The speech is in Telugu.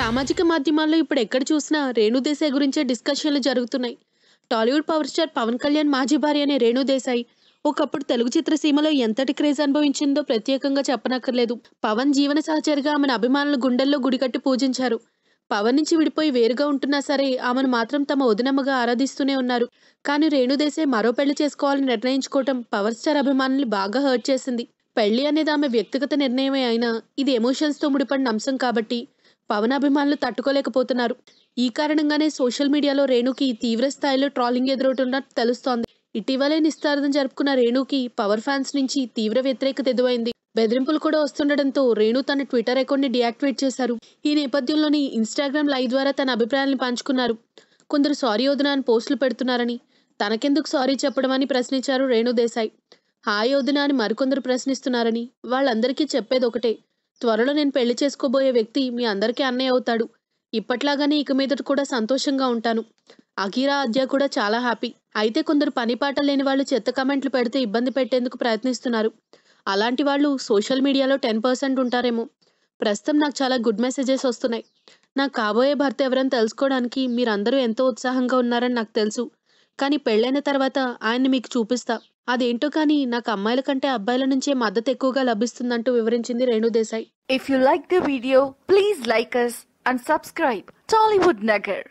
సామాజిక మాధ్యమాల్లో ఇప్పుడు ఎక్కడ చూసినా రేణుదేశాయ్ గురించే డిస్కషన్లు జరుగుతున్నాయి. టాలీవుడ్ పవర్ స్టార్ పవన్ కళ్యాణ్ మాజీ భార్య అనే రేణుదేశాయ్ ఒకప్పుడు తెలుగు చిత్రసీమలో ఎంతటి క్రేజ్ అనుభవించిందో ప్రత్యేకంగా చెప్పనక్కర్లేదు. పవన్ జీవన సహచరిగా ఆమెను అభిమానులు గుండెల్లో గుడికట్టి పూజించారు. పవన్ నుంచి విడిపోయి వేరుగా ఉంటున్నా సరే ఆమెను మాత్రం తమ వదినమ్మగా ఆరాధిస్తూనే ఉన్నారు. కానీ రేణుదేశాయ్ మరో పెళ్ళి చేసుకోవాలని నిర్ణయించుకోవటం పవర్ స్టార్ అభిమానుల్ని బాగా హర్ట్ చేసింది. పెళ్ళి అనేది ఆమె వ్యక్తిగత నిర్ణయమే అయినా ఇది ఎమోషన్స్తో ముడిపడిన అంశం కాబట్టి పవన్ అభిమానులు తట్టుకోలేకపోతున్నారు. ఈ కారణంగానే సోషల్ మీడియాలో రేణుకి తీవ్ర స్థాయిలో ట్రాలింగ్ ఎదురవుతున్నట్టు తెలుస్తోంది. ఇటీవలే నిస్తార్థం జరుపుకున్న రేణుకి పవర్ ఫ్యాన్స్ నుంచి తీవ్ర వ్యతిరేకత ఎదువైంది బెదిరింపులు కూడా వస్తుండటంతో రేణు తన ట్విట్టర్ అకౌంట్ని డియాక్టివేట్ చేశారు. ఈ నేపథ్యంలోని ఇన్స్టాగ్రామ్ లైవ్ ద్వారా తన అభిప్రాయాలను పంచుకున్నారు. కొందరు సారీ వదిన అని పోస్టులు పెడుతున్నారని తనకెందుకు సారీ చెప్పడం అని ప్రశ్నించారు రేణు దేశాయ్. హాయ్ వదిన అని మరికొందరు ప్రశ్నిస్తున్నారని వాళ్ళందరికీ చెప్పేది ఒకటే త్వరలో నేను పెళ్ళి చేసుకోబోయే వ్యక్తి మీ అందరికీ అన్నయ్య అవుతాడు. ఇప్పట్లాగానే ఇక మీదట కూడా సంతోషంగా ఉంటాను. అఖీరా అద్య కూడా చాలా హ్యాపీ. అయితే కొందరు పని పాట లేని వాళ్ళు చెత్త కమెంట్లు పెడితే ఇబ్బంది పెట్టేందుకు ప్రయత్నిస్తున్నారు. అలాంటి వాళ్ళు సోషల్ మీడియాలో టెన్ పర్సెంట్ ఉంటారేమో. ప్రస్తుతం నాకు చాలా గుడ్ మెసేజెస్ వస్తున్నాయి. నాకు కాబోయే భర్త ఎవరని తెలుసుకోవడానికి మీరందరూ ఎంతో ఉత్సాహంగా ఉన్నారని నాకు తెలుసు. కానీ పెళ్ళైన తర్వాత ఆయన్ని మీకు చూపిస్తా. అదేంటో కానీ నాకు అమ్మాయిల కంటే అబ్బాయిల నుంచే మద్దతు ఎక్కువగా లభిస్తుందంటూ వివరించింది Renu if you like the video please like us and subscribe Tollywood Nagar